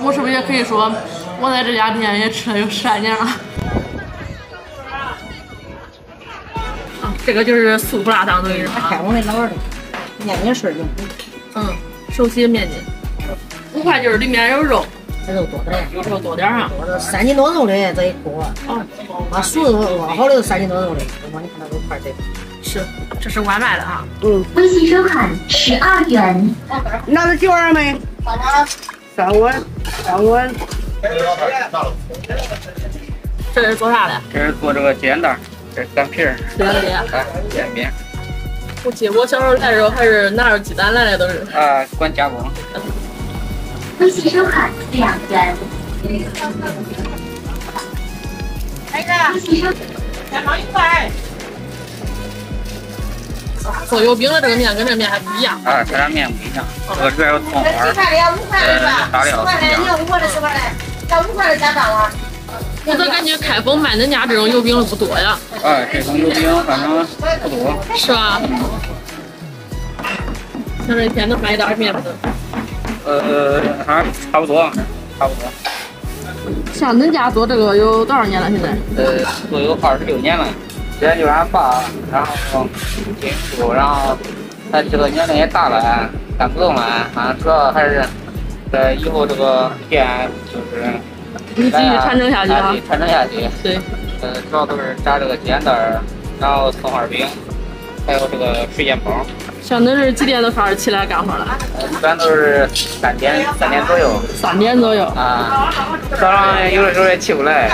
我是不是也可以说，我在这家店也吃了有十来年了？啊，这个就是素胡辣汤，等于是开封的老二的面筋水的，嗯，手洗面筋，五块就是里面有肉，这肉多点，有肉多点啊。多的三斤多肉的这一锅，哦，把熟的熬好的三斤多肉的，我你看那肉块这，是，这是外卖的啊。嗯，微信收款十二元。拿着酒碗没？三碗，三碗。这是做啥的？这是做这个煎蛋，这是干皮儿，煎的。啊，煎饼，我记得我小时候来的时候还是拿着鸡蛋来的，都是。啊，管加工。微信收款两元。来个，微信收再放一块。做油饼的这个面跟这面还不一样。啊，这俩面不一样，这个里边有葱花，几块的要五块的是吧？大料十块的，你要五块的十块的，要五块的加上了。我咋感觉开封卖恁家这种油饼的不多呀？哎，这种油饼反正不多。是吧？像这一天能卖一袋面不？呃，还差不多，差不多。像恁家做这个有多少年了？现在？呃，做有二十六年了，之前就是俺爸，然后辛苦，然后他这个年龄也大了，干不动了，反正主要还是在以后这个店就是你继续传承下去啊啊，！传承下去。对，呃，主要都是炸这个煎蛋，然后葱花饼，还有这个水煎包。像恁是几点都开始起来干活了？呃，一般都是三点三点左右三点左右。啊。早上有的时候也起不来，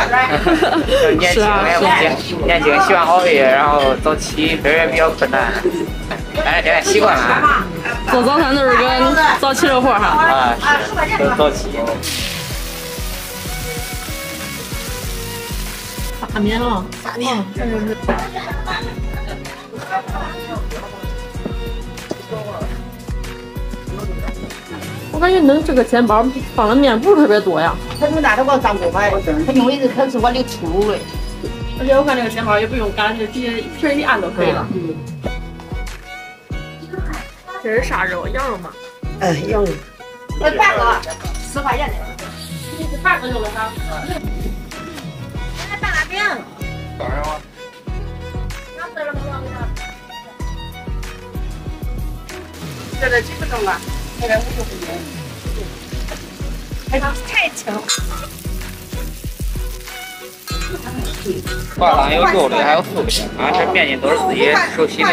就是年轻是啊也不行，年轻喜欢熬夜，然后早起这也比较困难。但是现在习惯了做早餐都是跟早起的活哈。啊，是都早起。发面了，发面，这就是。我感觉恁这个煎包放的面不是特别多呀，他从那头给我上锅买，他因为是他是我的醋的。而且我看这个煎包也不用擀，就直接一皮儿一按就可以了。嗯。这是啥肉？羊肉吗？哎，羊肉。那半个十块钱的。你是半个肉了哈。来半拉饼。多少啊？这个几分钟了？这个五十分钟。哎，太轻。挂上有肉的，还有素的啊。这面筋都是自己手洗的。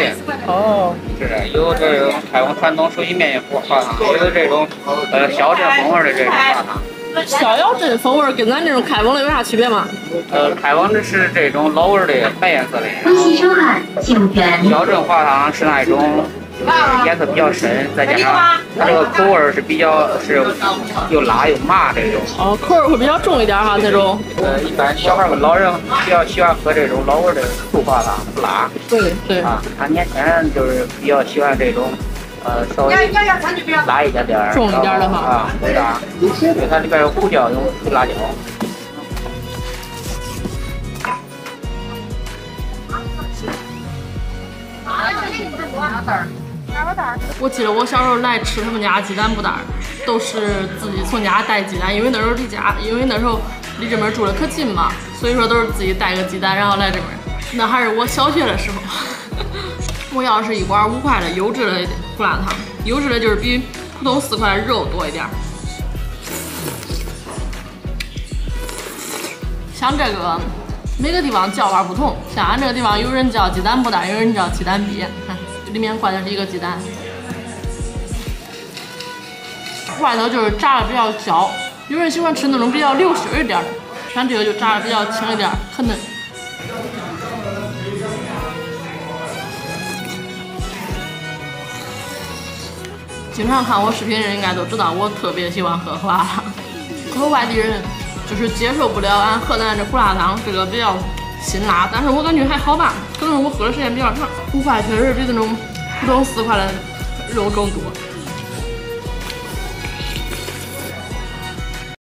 哦。是的，有这种开封传统手洗面筋挂汤，也有这种呃小镇风味的这种挂汤。逍遥镇风味跟咱这种开封的有啥区别吗？呃，开封的是这种老味的白颜色的，微信收看九元。小镇花汤是那种呃颜色比较深，再加上它这个口味是比较是又辣又麻这种。哦，口味会比较重一点哈，那种。呃，一般小孩儿和老人比较喜欢喝这种老味儿的醋花汤，不辣对对。啊。他年轻人就是比较喜欢这种呃稍微辣一点点儿，重一点的哈啊，对辣，对它里边有胡椒，有辣椒。我记得我小时候来吃他们家鸡蛋布袋，都是自己从家带鸡蛋，因为那时候离家，因为那时候离这边住的可近嘛，所以说都是自己带个鸡蛋，然后来这边。那还是我小学的时候，我要是一碗五块的优质的胡辣汤，优质的就是比普通四块肉多一点。像这个每个地方叫法不同，像俺这个地方有人叫鸡蛋布袋，有人叫鸡蛋篦，看里面灌的是一个鸡蛋，外头就是炸的比较焦，有人喜欢吃那种比较流心一点，像这个就炸的比较轻一点，很嫩。经常看我视频的人应该都知道，我特别喜欢喝胡辣汤。可外地人就是接受不了俺河南这胡辣汤，这个比较辛辣，但是我感觉还好吧，我喝的时间比较长。五块确实比那种普通丝滑的肉更多。